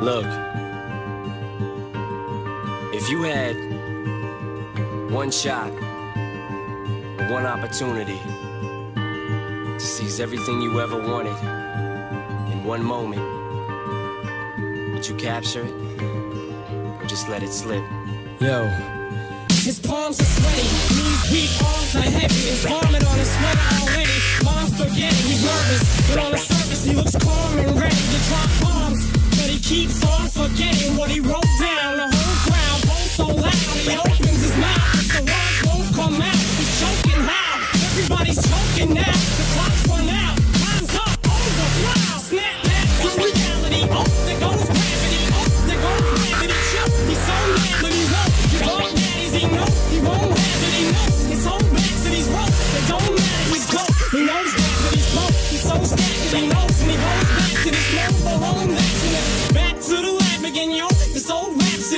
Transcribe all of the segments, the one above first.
Look, if you had one shot, one opportunity to seize everything you ever wanted in one moment, would you capture it or just let it slip? Yo. His palms are sweaty, knees weak, arms are heavy. His vomit on his sweater already. Mom's spaghetti, he's nervous, but on the surface he looks calm and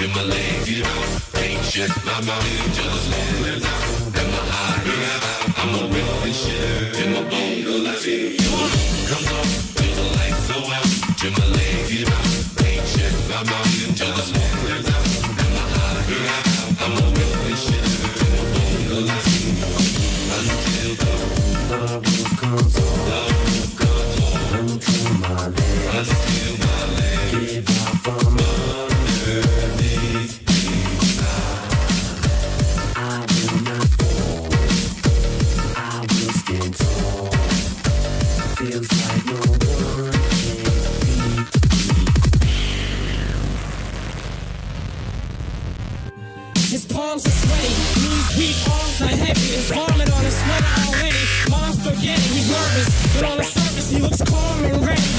Himalaya, ancient, my mind just let out. Am my high? I'm a rip shit in my bones. His palms are sweaty, knees weak, arms are heavy. There's vomit on his sweater already. Mom's spaghetti, he's nervous, but on the surface he looks calm and ready.